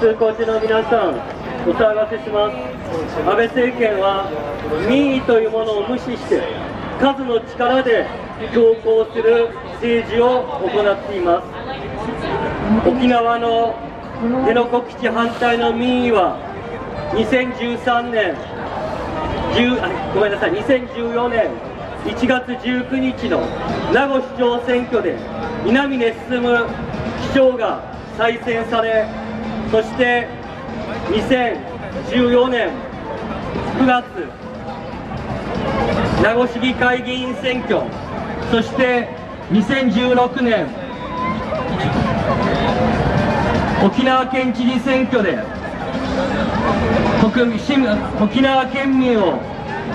通行中の皆さん、お騒がせします。安倍政権は民意というものを無視して、数の力で強行する政治を行っています。沖縄の辺野古基地反対の民意は、2013年、10あごめんなさい、2014年1月19日の名護市長選挙で、稲峰進市長が再選され、そして2014年9月、名護市議会議員選挙、そして2016年、沖縄県知事選挙で国沖縄県民を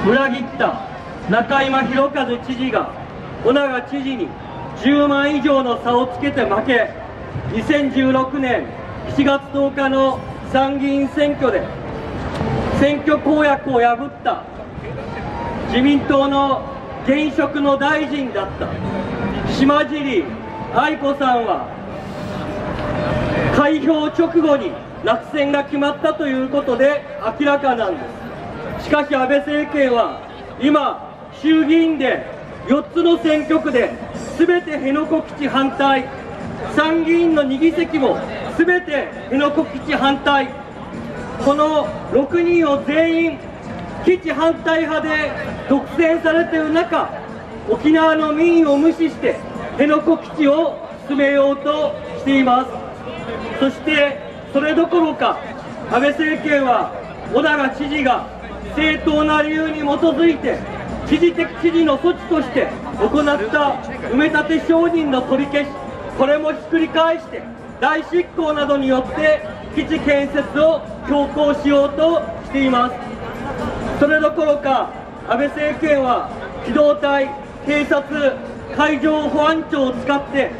裏切った中山博一知事が尾長知事に10万以上の差をつけて負け2016年7月10日の参議院選挙で選挙公約を破った自民党の現職の大臣だった島尻愛子さんは開票直後に落選が決まったということで明らかなんです。しかし安倍政権は今衆議院で4つの選挙区で全て辺野古基地反対参議院の2議席も全て辺野古基地反対。この6人を全員基地反対派で独占されている中沖縄の民意を無視して辺野古基地を進めようとしています。そしてそれどころか安倍政権は小長知事が正当な理由に基づいて知事的知事の措置として行った埋め立て承認の取り消しこれもひっくり返して大執行などによって基地建設を強行しようとしています。それどころか安倍政権は機動隊警察海上保安庁を使って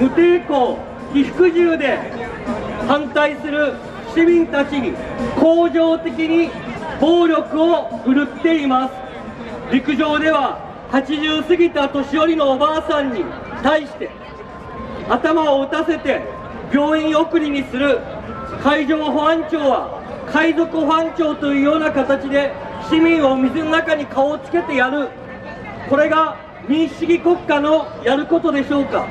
無抵抗非服従で反対する市民たちに恒常的に暴力を振るっています。陸上では80過ぎた年寄りのおばあさんに対して頭を打たせて病院送りにする海上保安庁は海賊保安庁というような形で市民を水の中に顔をつけてやる。これが民主主義国家のやることでしょうか。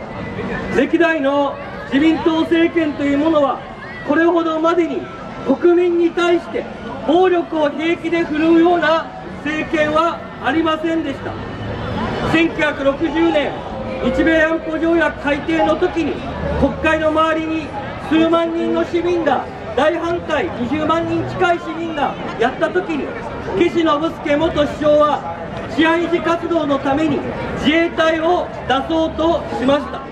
歴代の自民党政権というものはこれほどまでに国民に対して暴力を平気で振るうような政権はありませんでした。1960年日米安保条約改定の時に国会の周りに数万人の市民が大反対20万人近い市民がやった時に岸信介元首相は治安維持活動のために自衛隊を出そうとしました。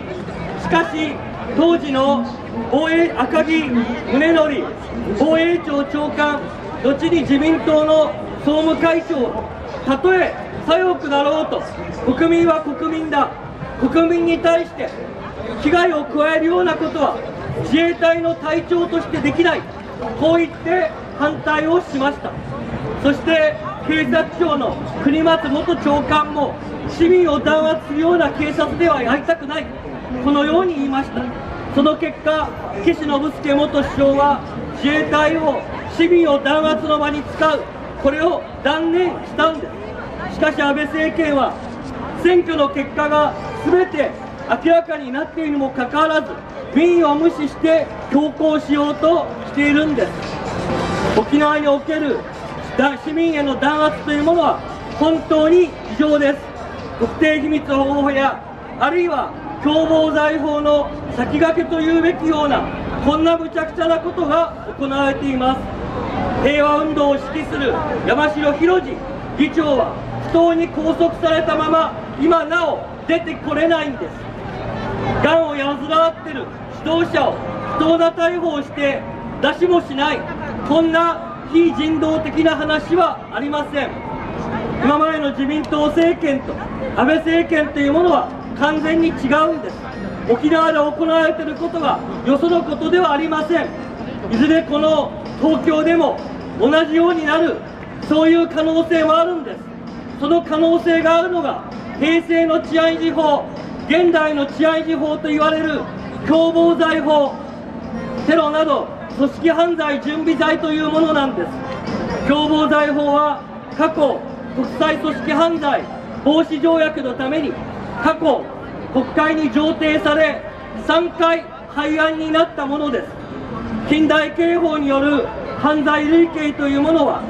しかし当時の防衛赤木宗則防衛庁長官後に自民党の総務会長たとえ左翼だろうと国民は国民だ。国民に対して危害を加えるようなことは自衛隊の隊長としてできない。こう言って反対をしました。そして警察庁の国松元長官も市民を弾圧するような警察ではやりたくない。このように言いました。その結果岸信介元首相は自衛隊を市民を弾圧の場に使う。これを断念したんです。しかし安倍政権は選挙の結果が全て明らかになっているにもかかわらず民意を無視して強行しようとしているんです。沖縄における市民への弾圧というものは本当に異常です。特定秘密保護法やあるいは共謀罪法の先駆けというべきようなこんな無茶苦茶なことが行われています。平和運動を指揮する山城宏次議長は不当に拘束されたまま今なお出てこれないんです。がんを患ってる。指導者を不当な逮捕をして出しもしない。こんな非人道的な話はありません。今までの自民党政権と安倍政権というものは完全に違うんです。沖縄で行われていることがよそのことではありません。いずれこの東京でも同じようになる。そういう可能性もあるんです。その可能性があるのが平成の治安維持法現代の治安維持法と言われる共謀罪法テロなど組織犯罪準備罪というものなんです。共謀罪法は過去国際組織犯罪防止条約のために過去国会に上程され3回廃案になったものです。近代刑法による犯罪類型というものは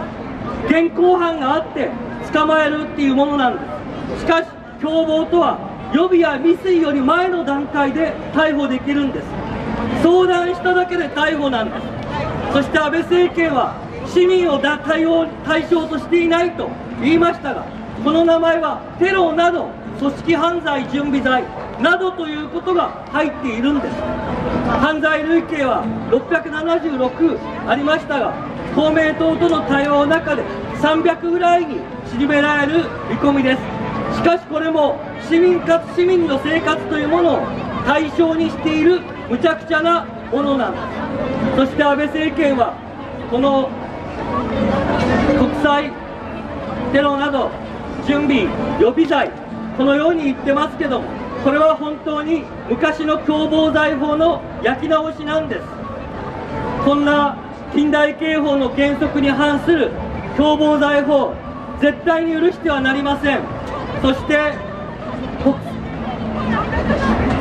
現行犯があって捕まえるっていうものなんです。しかし共謀とは予備や未遂より前の段階で逮捕できるんです。相談しただけで逮捕なんです。そして安倍政権は市民を対応対象としていないと言いましたがこの名前はテロなど組織犯罪準備罪などということが入っているんです。犯罪類型は676ありましたが公明党との対話の中で300ぐらいに縮められる見込みです。しかしこれも市民かつ市民の生活というものを対象にしているむちゃくちゃなものなんです。そして安倍政権はこの国際テロなど準備予備罪このように言ってますけどもこれは本当に昔の共謀罪法の焼き直しなんです。こんな近代刑法の原則に反する共謀罪法絶対に許してはなりません。そして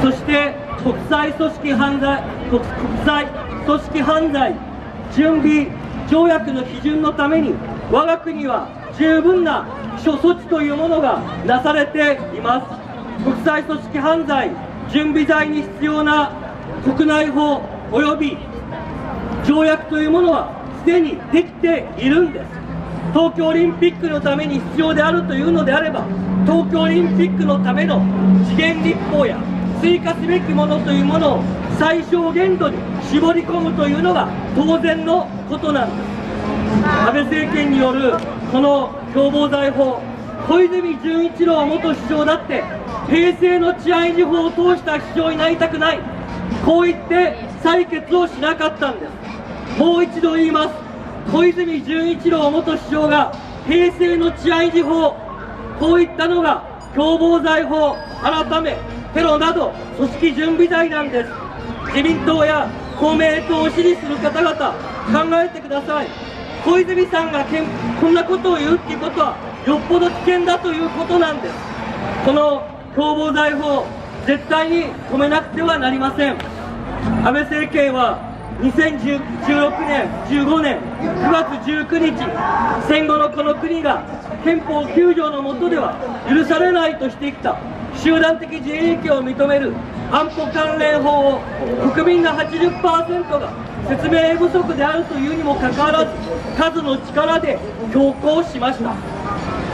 そして国際組織犯罪国際組織犯罪準備条約の批准のために我が国は十分な処措置というものがなされています。国際組織犯罪準備罪に必要な国内法及び条約というものはすでにできているんです。東京オリンピックのために必要であるというのであれば東京オリンピックのための次元立法や追加すべきものというものを最小限度に絞り込むというのが当然のことなんです。安倍政権によるこの共謀罪法小泉純一郎元首相だって平成の治安維持法を通した首相になりたくない。こう言って採決をしなかったんです。もう一度言います。小泉純一郎元首相が平成の治安維持法こういったのが共謀罪法改めテロなど組織準備罪なんです。自民党や公明党を支持する方々考えてください。小泉さんがけんこんなことを言うっていうことはよっぽど危険だということなんです。この共謀罪法絶対に止めなくてはなりません。安倍政権は2016年15年9月19日戦後のこの国が憲法9条の下では許されないとしてきた集団的自衛権を認める安保関連法を国民の80%が説明不足であるというにもかかわらず数の力で強行しました。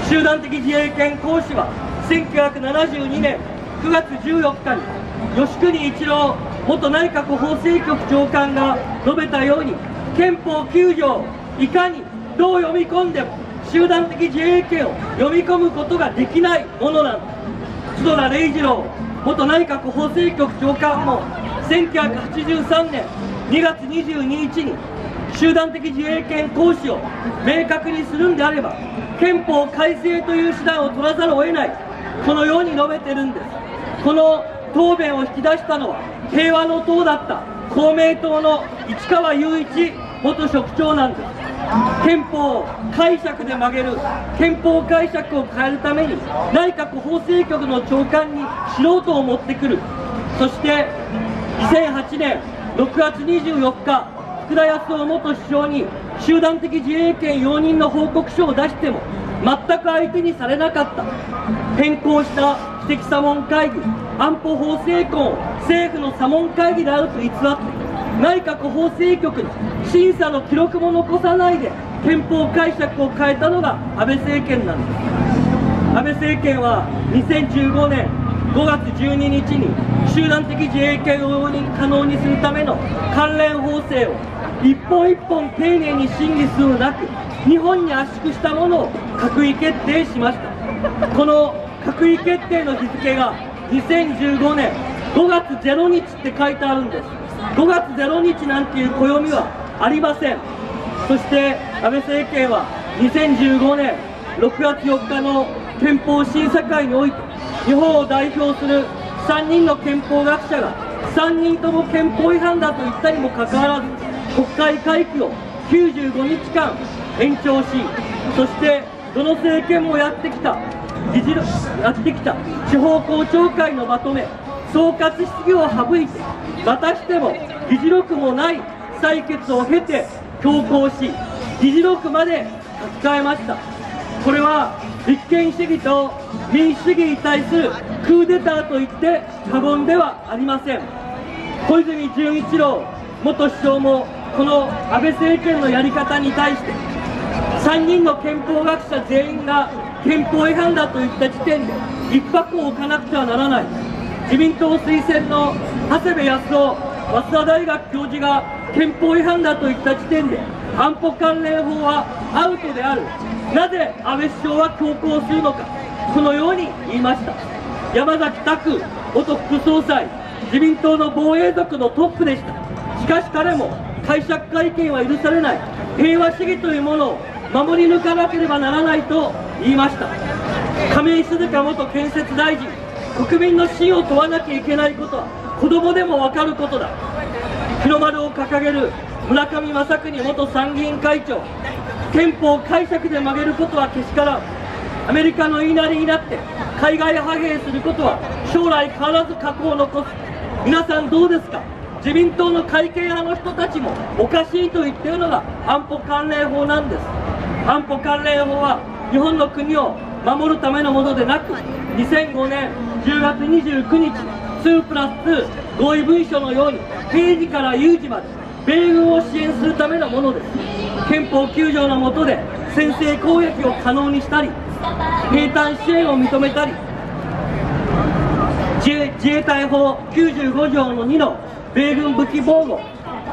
集団的自衛権行使は1972年9月14日に吉国一郎元内閣法制局長官が述べたように憲法9条いかにどう読み込んでも集団的自衛権を読み込むことができないものなんです津田礼二郎元内閣法制局長官も1983年2月22日に集団的自衛権行使を明確にするんであれば憲法改正という手段を取らざるを得ない。このように述べてるんです。この答弁を引き出したのは平和の党だった公明党の市川雄一元職長なんです。憲法を解釈で曲げる憲法解釈を変えるために内閣法制局の長官に素人を持ってくる。そして2008年6月24日福田康夫元首相に集団的自衛権容認の報告書を出しても全く相手にされなかった。変更した知的査問会議。安保法制婚を政府の査問会議であると偽って。内閣法制局に審査の記録も残さないで。憲法解釈を変えたのが安倍政権なんです。安倍政権は2015年5月12日に集団的自衛権を可能にするための関連法制を一本一本丁寧に審議するなく日本に圧縮したものを閣議決定しました。この閣議決定の日付が2015年5月0日って書いてあるんです。5月0日なんていう暦はありません。そして安倍政権は2015年6月4日の憲法審査会において日本を代表する3人の憲法学者が3人とも憲法違反だと言ったにもかかわらず国会会期を95日間延長しそしてどの政権もやってきた。議事やってきた。地方公聴会のまとめ総括質疑を省いてまたしても議事録もない採決を経て強行し議事録まで書き換えました。これは立憲主義と民主主義に対するクーデターと言って過言ではありません。小泉純一郎元首相もこの安倍政権のやり方に対して3人の憲法学者全員が憲法違反だといった時点で一泊を置かなくてはならない。自民党推薦の長谷部康夫早稲田大学教授が憲法違反だといった時点で安保関連法はアウトである。なぜ安倍首相は強行するのか。このように言いました。山崎拓元副総裁。自民党の防衛族のトップでした。しかし彼も解釈会見は許されない。平和主義というものを守り抜かなければならないと言いました。亀井静香元建設大臣国民の信を問わなきゃいけないことは子供でも分かることだ。日の丸を掲げる村上正国元参議院会長憲法解釈で曲げることはけしからん。アメリカの言いなりになって海外派兵することは将来必ず過去を残す。皆さんどうですか？自民党の会見派の人たちもおかしいと言っているのが安保関連法なんです。安保関連法は日本の国を守るためのものでなく2005年10月29日2プラス2合意文書のように平時から有事まで米軍を支援するためのものです。憲法9条の下で先制攻撃を可能にしたり兵隊支援を認めたり自衛自衛隊法95条の2の米軍武器防護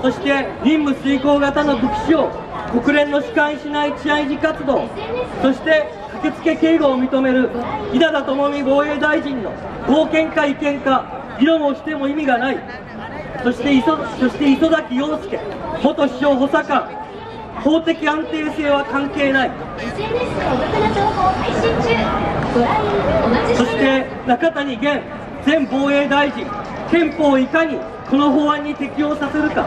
そして任務遂行型の武器使用国連の主管しない治安維持活動そして駆けつけ警護を認める稲田朋美防衛大臣の合憲か違憲か議論をしても意味がないそして磯そして磯崎陽介元首相補佐官法的安定性は関係ない。そして中谷元前防衛大臣憲法をいかにこの法案に適用させるか。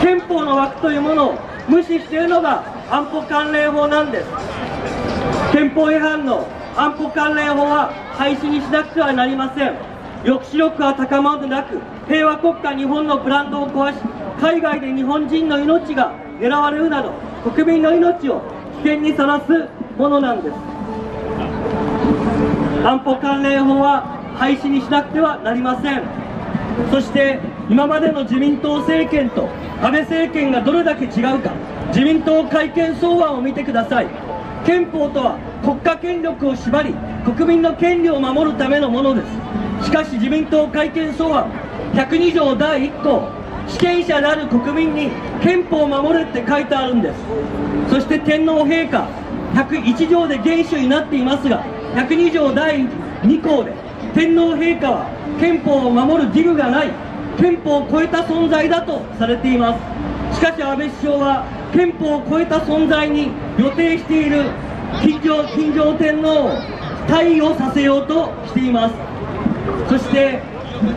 憲法の枠というものを無視しているのが安保関連法なんです。憲法違反の安保関連法は廃止にしなくてはなりません。抑止力は高まるなく平和国家日本のブランドを壊し海外で日本人の命が狙われるなど国民の命を危険にさらすものなんです。安保関連法は廃止にしなくてはなりません。そして今までの自民党政権と安倍政権がどれだけ違うか自民党改憲草案を見てください。憲法とは国家権力を縛り国民の権利を守るためのものです。しかし自民党改憲草案102条第1項主権者である国民に憲法を守れって書いてあるんです。そして天皇陛下101条で元首になっていますが102条第2項で天皇陛下は憲法を守る義務がない。憲法を超えた存在だとされています。しかし安倍首相は憲法を超えた存在に予定している金城金城天皇を退位をさせようとしています。そして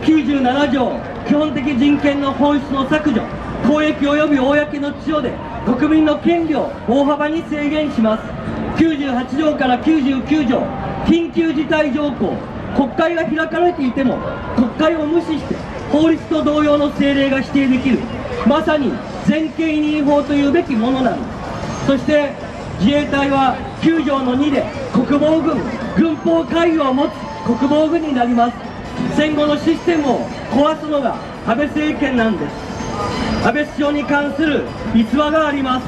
97条基本的人権の本質の削除公益及び公の秩序で国民の権利を大幅に制限します。98条から99条緊急事態条項国会が開かれていても国会を無視して法律と同様の政令が指定できる。まさに全権委任法というべきものなんでそして自衛隊は9条の2で国防軍軍法会議を持つ国防軍になります。戦後のシステムを壊すのが安倍政権なんです。安倍首相に関する逸話があります。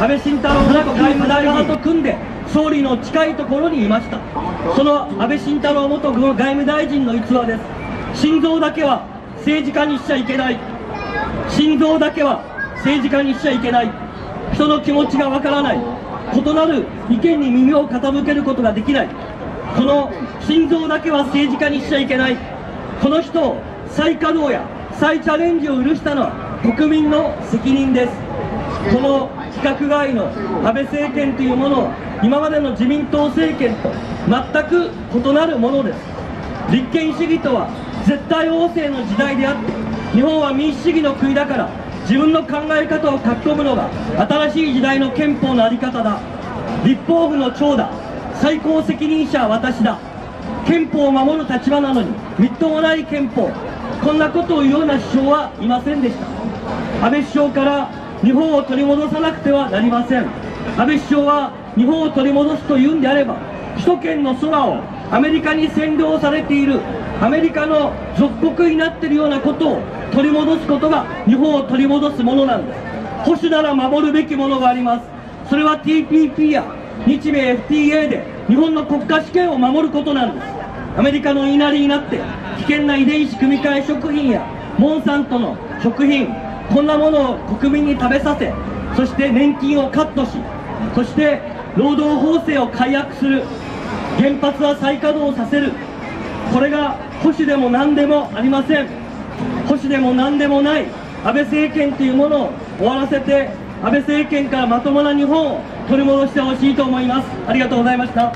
安倍晋太郎元外務大臣と組んで総理の近いところにいました。その安倍晋太郎元外務大臣の逸話です。心臓だけは政治家にしちゃいけない。心臓だけは政治家にしちゃいけない。人の気持ちがわからない。異なる意見に耳を傾けることができない。この心臓だけは政治家にしちゃいけない。この人を再稼働や再チャレンジを許したのは国民の責任です。この規格外の安倍政権というものは今までの自民党政権と全く異なるものです。立憲主義とは絶対王政の時代であって日本は民主主義の国だから自分の考え方を書き込むのが新しい時代の憲法の在り方だ。立法府の長だ。最高責任者は私だ。憲法を守る立場なのにみっともない憲法。こんなことを言うような首相はいませんでした。安倍首相から日本を取り戻さなくてはなりません。安倍首相は日本を取り戻すというんであれば首都圏の空をアメリカに占領されている。アメリカの属国になっているようなことを取り戻すことが日本を取り戻すものなんです。保守なら守るべきものがあります。それは TPP や日米 FTA で日本の国家主権を守ることなんです。アメリカの言いなりになって危険な遺伝子組み換え食品やモンサントの食品こんなものを国民に食べさせそして年金をカットしそして労働法制を改悪する。原発は再稼働させる。これが保守でも何でもありません。保守でも何でもない。安倍政権というものを終わらせて安倍政権からまともな日本を取り戻してほしいと思います。ありがとうございました。